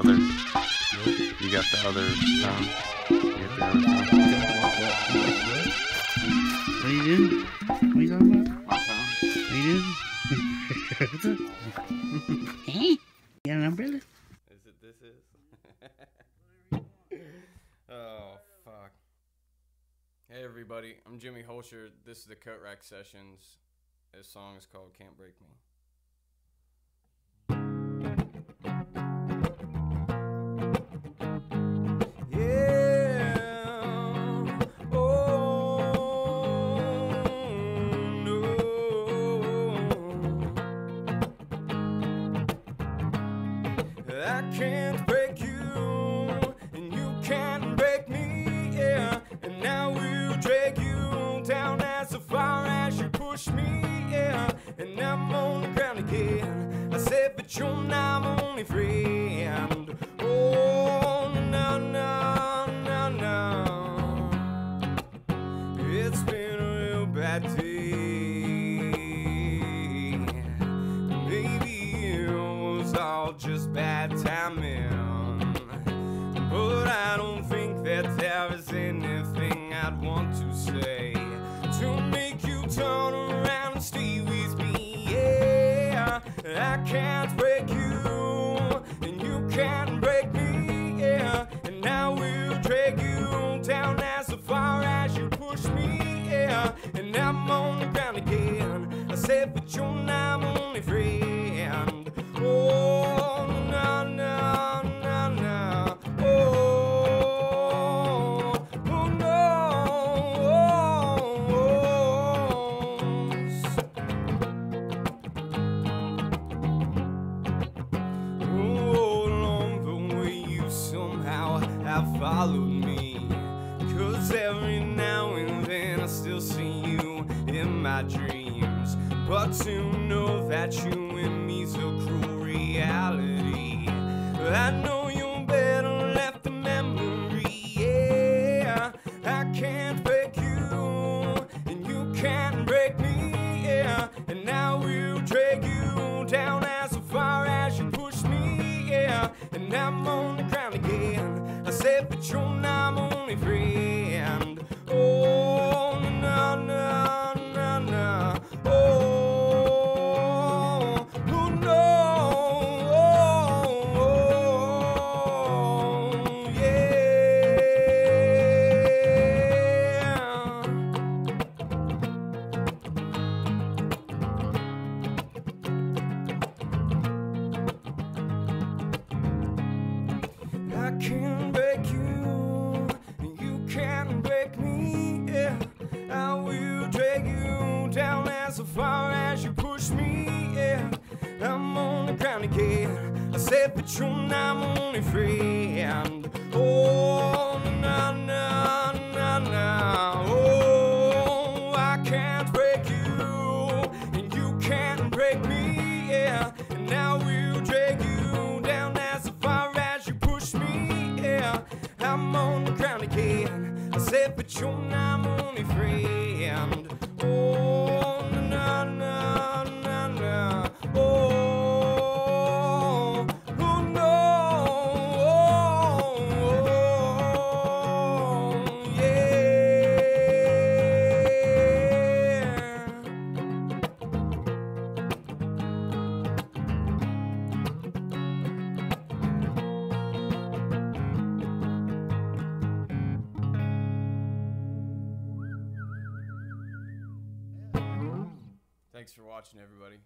other. You got the other phone. You got the other phone. What are you doing? What are you talking about? My phone. What are you doing? Huh? You got an umbrella? Is it? This is. oh fuck. Hey everybody, I'm Jimi Holscher. This is the Coat Rack Sessions. This song is called "Can't Break Me." I can't break you, and you can't break me, yeah. And now we'll drag you down as far as you push me, yeah. And I'm on the ground again. I said, but you're not my only friend. Oh, no, no, no, no. It's been a real bad day. Timing. But I don't think that there is anything I'd want to say to make you turn around and stay with me. Yeah, I can't break you, and you can't break me. Yeah, and now we'll drag you down as far as you push me. Yeah, and I'm on the ground again. I said, but you're not only friend. Followed me. Cause every now and then I still see you in my dreams. But to know that you and me's a cruel reality. I know you're better left a memory, yeah. I can't break you, and you can't break me, yeah. And now we'll drag you down as far as you push me, yeah. And I'm on said, but you're not only friend. Far as you push me. Yeah, I'm on the ground again. I said, but you're not my only friend. Oh, no, no, no, no. Oh, I can't break you, and you can't break me. Yeah, and now we'll drag you down as far as you push me. Yeah, I'm on the ground again. I said, but you're not my only friend. Thanks for watching, everybody.